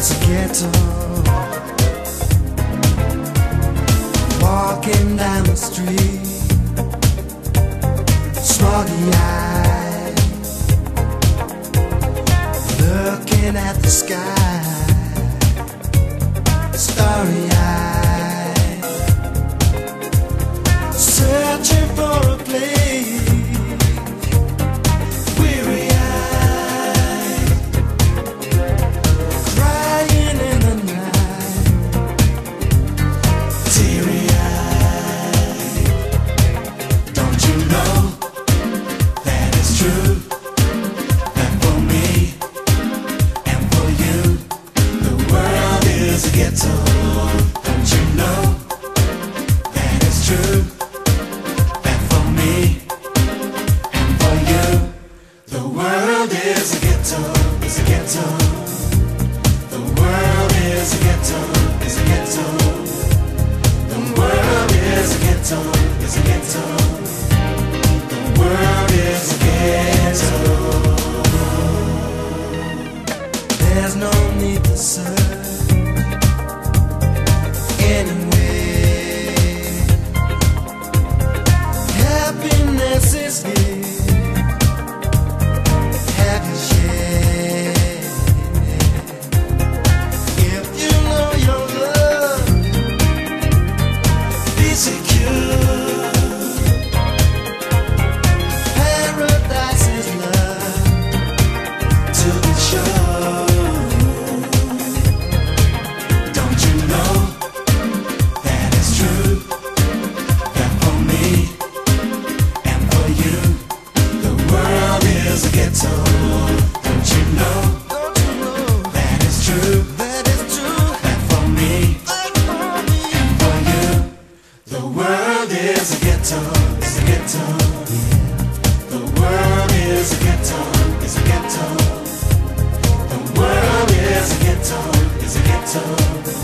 it's a ghetto. Walking down the street. ghetto, it's a ghetto. is a ghetto, is a ghetto. The world is a ghetto, a ghetto. The world is a ghetto, a ghetto.